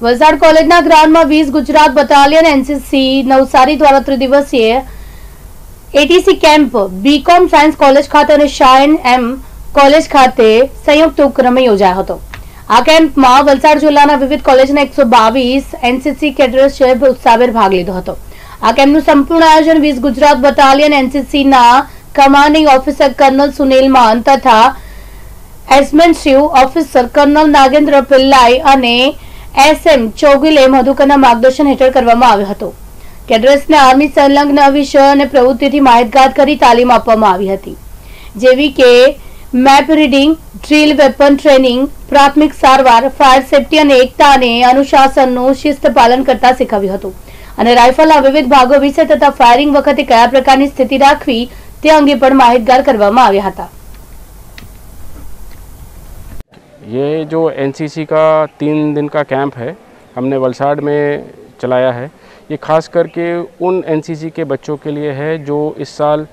વલસાડ કોલેજના ગ્રાઉન્ડમાં વીસ ગુજરાત બટાલિયન એનસીસી નવસારી દ્વારા ત્રિદિવસીય ATC camp BCom science college ખાતે અને શાયન એમ કોલેજ ખાતે સંયુક્ત ઉપક્રમે યોજાયો હતો. આ કેમ્પમાં વલસાડ જિલ્લાના વિવિધ કોલેજના એકસો બાવીસ એનસીસી કેડર્સે ઉત્સાહભેર ભાગ લીધો હતો. આ કેમ્પનું સંપૂર્ણ આયોજન વીસ Gujarat battalion એનસીસીના commanding officer colonel Sunil Maan તથા એસમેન શિવ, ઓફિસર કર્નલ નાગેન્દ્ર પિલ્લાઈ અને એસએમ ચોગીલે મધુકરના માર્ગદર્શન હેઠળ કરવામાં આવ્યો હતો. કેડ્રસને આર્મી સંલગ્ન વિષય અને પ્રવૃત્તિથી માહિતગાર કરી તાલીમ આપવામાં આવી હતી. જેવી કે map reading, drill weapon training, પ્રાથમિક સારવાર, ફાયર સેફટી અને એકતા અને અનુશાસનનું શિસ્ત પાલન કરતા શીખવ્યું હતું. અને રાઇફલના વિવિધ ભાગો વિશે તથા ફાયરિંગ વખતે કયા પ્રકારની સ્થિતિ રાખવી તે અંગે પણ માહિતગાર કરવામાં આવ્યા હતા. ये जो एनसीसी का तीन दिन का कैंप है, हमने वलसाड़ में चलाया है। ये खास करके उन एनसीसी के बच्चों के लिए है जो इस साल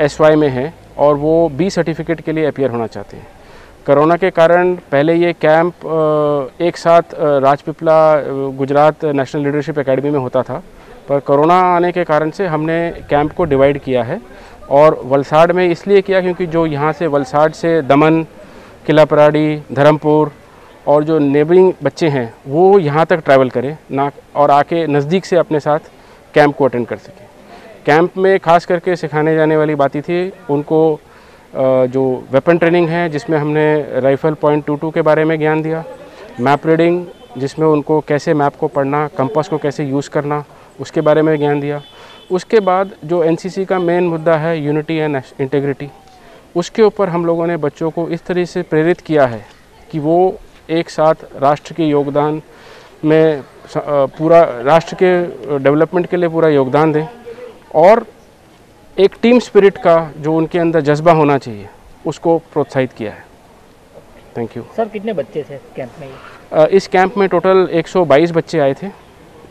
एस वाई में हैं और वो बी सर्टिफिकेट के लिए अपियर होना चाहते हैं। कोरोना के कारण पहले ये कैंप एक साथ Rajpipla Gujarat national leadership academy में होता था। पर कोरोना आने के कारण से हमने कैंप को डिवाइड किया है और वलसाड़ में इसलिए किया क्योंकि जो यहाँ से वलसाड़ से दमन किला पराड़ी, धर्मपुर और जो नेबरिंग बच्चे हैं, वो यहाँ तक ट्रैवल करें, ना और आके नज़दीक से अपने साथ कैंप को अटेंड कर सकें। कैंप में खास करके सिखाने जाने वाली बातें थी, उनको जो वेपन ट्रेनिंग है, जिसमें हमने राइफल पॉइंट टू टू के बारे में ज्ञान दिया मैप रीडिंग जिसमें उनको कैसे मैप को पढ़ना कंपास को कैसे यूज़ करना, उसके बारे में ज्ञान दिया। उसके बाद जो एनसीसी का मेन मुद्दा है यूनिटी एंड इंटेग्रिटी उसके ऊपर हम लोगों ने बच्चों को इस तरह से प्रेरित किया है कि वो एक साथ राष्ट्र के योगदान में पूरा राष्ट्र के डेवलपमेंट के लिए पूरा योगदान दें और एक टीम स्पिरिट का जो उनके अंदर जज्बा होना चाहिए उसको प्रोत्साहित किया है। थैंक यू सर कितने बच्चे थे कैंप में? इस कैंप में टोटल 122 बच्चे आए थे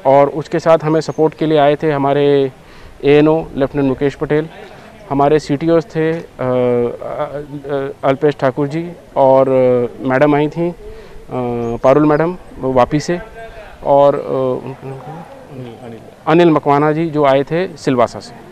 और उसके साथ हमें सपोर्ट के लिए आए थे हमारे एएनओ लेफ्टिनेंट मुकेश पटेल। हमारे सी थे अल्पेश ठाकुर जी और मैडम आई थी पारुल मैडम वापी से और अनिल मकवाना जी जो आए थे सिलवासा से।